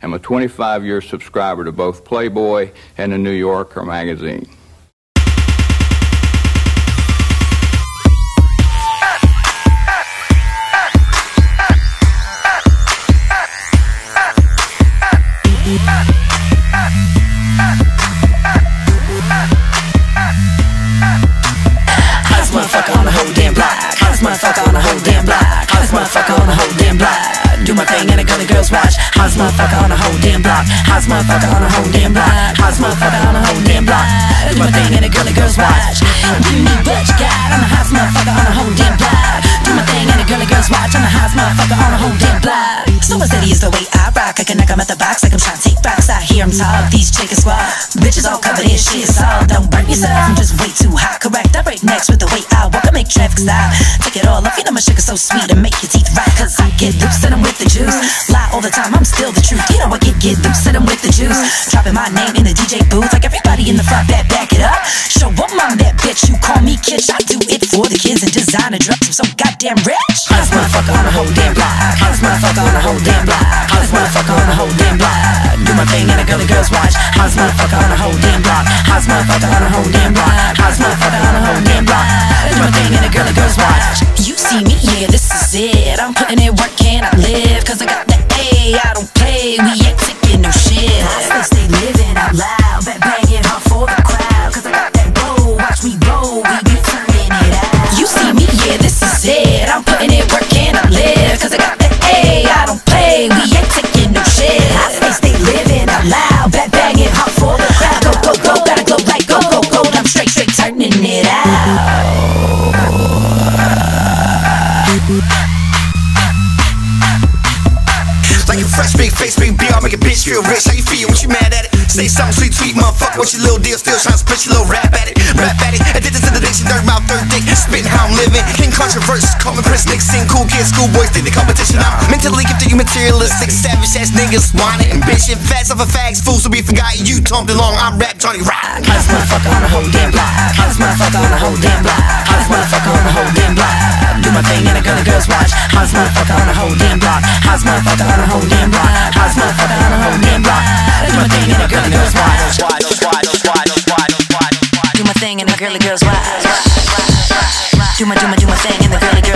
I'm a 25 year subscriber to both Playboy and the New Yorker magazine. Motherfucker on the whole damn block. The whole damn block. The whole damn block. Do my thing and the girly girls watch. Hottest motherfucker on the whole damn block. Hottest motherfucker on the whole damn block. Hottest motherfucker on the whole damn block. Do my thing and the girly girls watch. Give me what you got. I'm the hottest motherfucker on the whole damn block. Do my thing and the girly girls watch. I'm the hottest motherfucker on the whole damn block. So steady is the way I rock. I can 'em at the box like I'm trying to take rocks. I hear 'em talk. These chickens squad. Bitches all covered in shit. So don't burn yourself. I'm just way too hot. Correct. I break next with the way I walk. I make traffic stop. Take it all off. You know my sugar so sweet and make your teeth right. Cause I get loose and I'm with the juice. All the time. I'm still the truth. You know I get get them, and I'm with the juice. Dropping my name in the DJ booth like everybody in the front back. Back it up. Show up, I'm that bitch. You call me kitsch. I do it for the kids and designer drugs. I'm so goddamn rich. Hottest motherfucker on the whole damn block. Hottest motherfucker on the whole damn block. Hottest motherfucker on the whole damn block. Do my thing and the girly girls watch. Hottest motherfucker on the whole damn block. Hottest motherfucker on the whole damn block. Hottest motherfucker on the whole damn block. Do my thing and the girly girls watch. You see me, yeah, this is it. I'm putting in work and I live. Cause I got I don't play. We ain't taking no shit. I stay living out loud. Bet banging hard for the crowd. Cause I got that glow. Watch me roll. We be turning it out. You see me, yeah, this is it. I'm putting in work and I live. Cause I got the A, I don't play. We ain't taking no shit. I stay, stay living out loud. Bet banging hard for the crowd. Go, go, go. Gotta go like go, go, go. I'm straight, straight turning it out. Fresh big face, big beer, make a bitch feel rich. How you feel? What you mad at it? Say something sweet, sweet, motherfucker. What's your little deal? Still trying to spit your little rap at it, rap at it. Addicted to the dirt mouth, third dick. Spitting how I'm living. King controversial, call me Prince Nixon. Cool kids, schoolboys, think the competition. I'm mentally gifted, you materialistic. Savage ass niggas whining bitching. Fats off of fags, fools will be forgotten. You talked along, I'm rap Johnny Rock. Hottest motherfucker on the whole damn block. Hottest motherfucker on the whole damn block. Hottest motherfucker on the whole damn block. Do my thing and the girly girls watch. Hottest motherfucker on the whole damn block. Hottest motherfucker on the whole damn block. Girly girls watch. Do my do my do my thing and the girly.